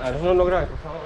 a nosotros no grabes, por favor.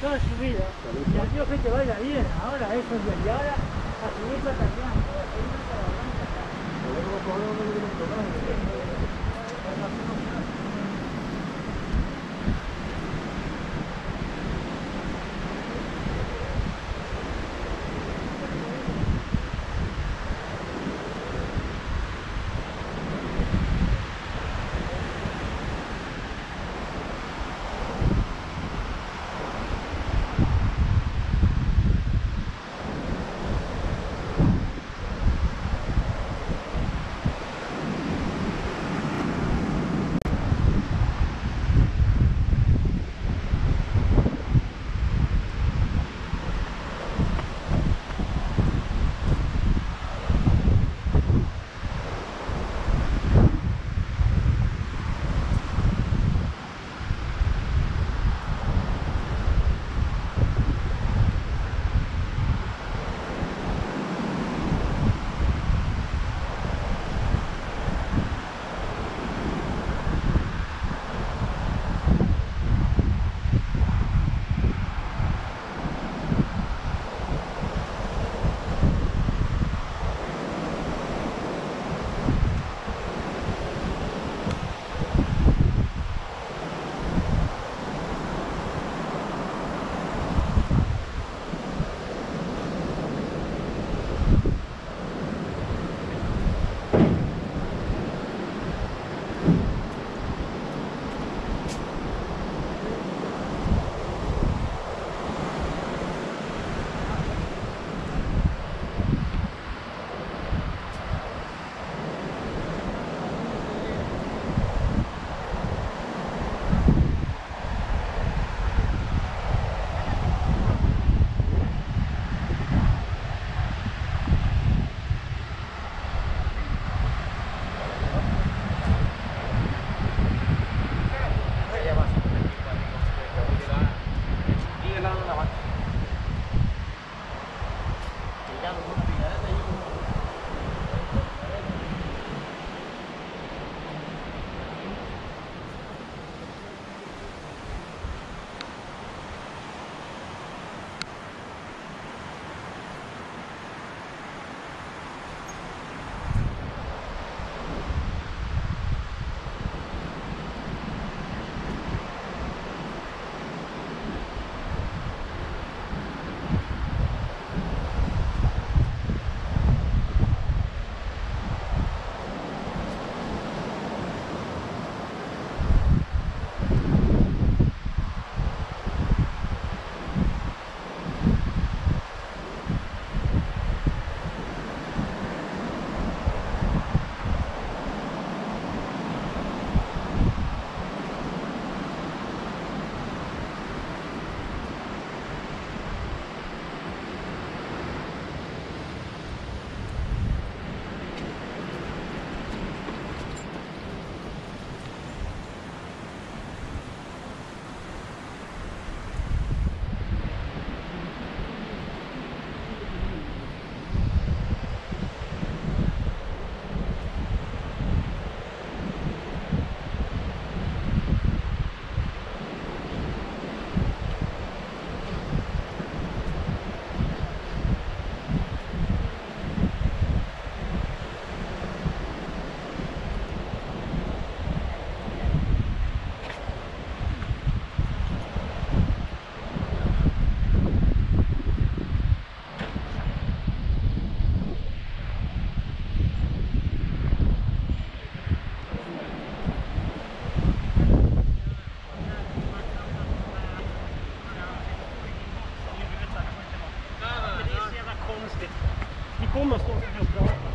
Toda su vida. Y Dios que te vaya bien, ahora eso. Y ahora a subir para allá, a subir. down the road. algumas considerações.